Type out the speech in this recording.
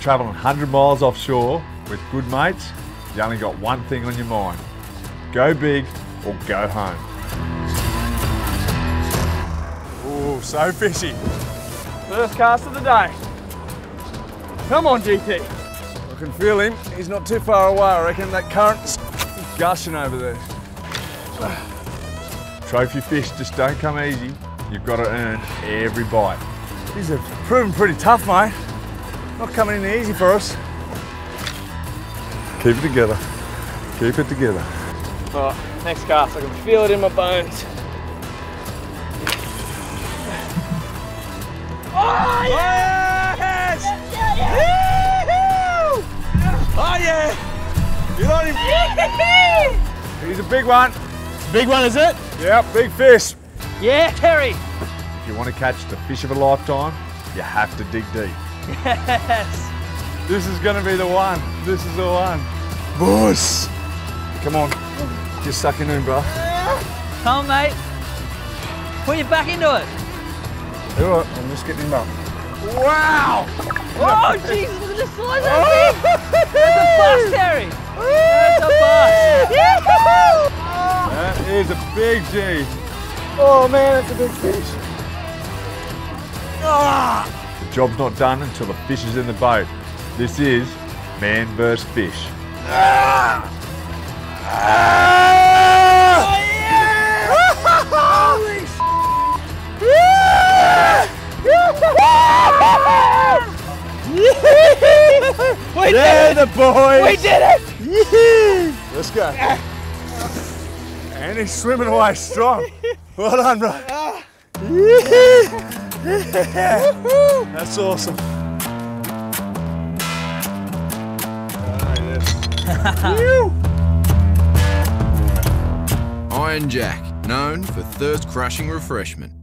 travelling 100 miles offshore with good mates, you only got one thing on your mind. Go big or go home. Ooh, so fishy. First cast of the day. Come on, GT. I can feel him. He's not too far away. I reckon that current's gushing over there. Trophy fish just don't come easy. You've got to earn every bite. These have proven pretty tough, mate. Not coming in easy for us. Keep it together. Keep it together. Oh, next cast, I can feel it in my bones. Oh, Yes! Oh, yeah! You on him? He's a big one. Big one, is it? Yep, big fish. Yeah, Terry. If you want to catch the fish of a lifetime, you have to dig deep. Yes. This is gonna be the one. This is the one. Boss! Come on. Just suck in, bro. Come on, mate. Put your back into it. All right, I'm just getting him up. Wow! Oh, Jesus, look at the size of that thing! That's a bust, Terry! That's a bust! That is a big G. Oh man, that's a big fish. Ah! The job's not done until the fish is in the boat. This is man versus fish. We They're the boys. We did it! Let's go. And he's swimming away strong. Well done, bro. Ah. That's awesome. Iron Jack, known for thirst crushing refreshment.